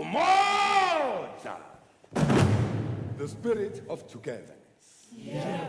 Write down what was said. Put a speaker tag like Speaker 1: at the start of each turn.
Speaker 1: Umoja! The spirit of togetherness. Yeah.